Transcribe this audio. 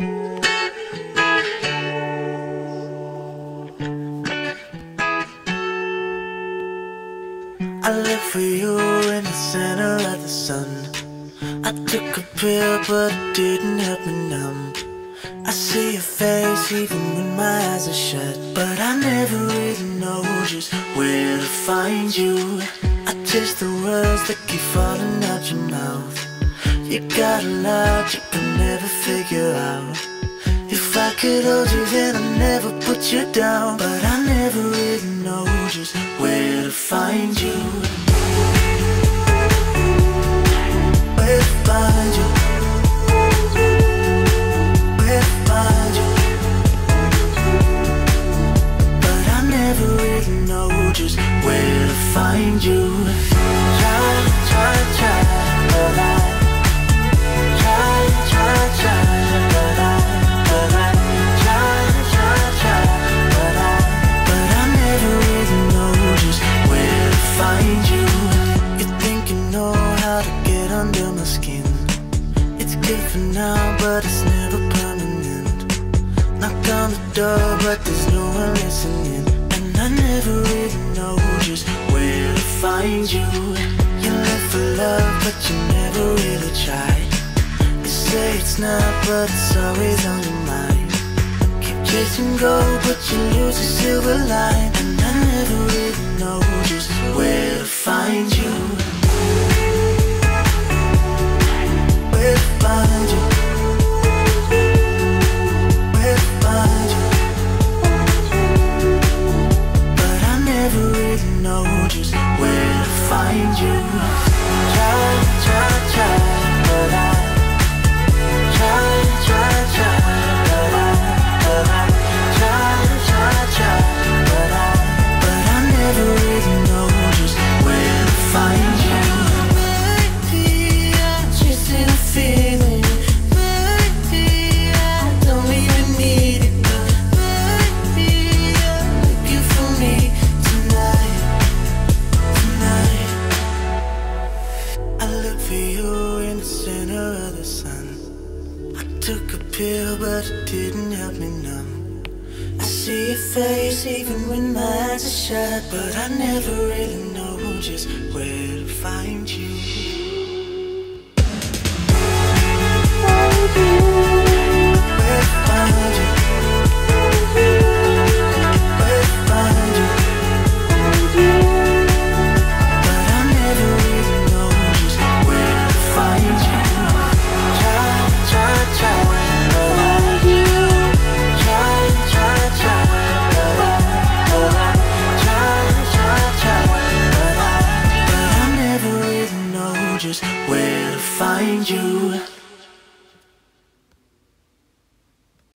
I live for you in the center of the sun. I took a pill, but it didn't help me numb. I see your face even when my eyes are shut. But I never really know just where to find you. I taste the words that keep falling out your mouth. You got a lot you can never figure out. If I could hold you, then I'd never put you down. But I never really know just where to find you. Good for now, but it's never permanent. Knock on the door, but there's no one listening. And I never really know just where to find you. You live for love, but you never really tried. You say it's not, but it's always on your mind. Keep chasing gold, but you lose the silver line. And I never really know just where to find you. Where the center of the sun. I took a pill, but it didn't help me numb. I see your face even when my eyes are shut, but I never really know just where to find you. Just where to find you.